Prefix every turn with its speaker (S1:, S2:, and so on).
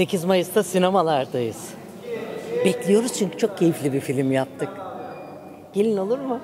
S1: 8 Mayıs'ta sinemalardayız. Bekliyoruz çünkü çok keyifli bir film yaptık. Gelin olur mu?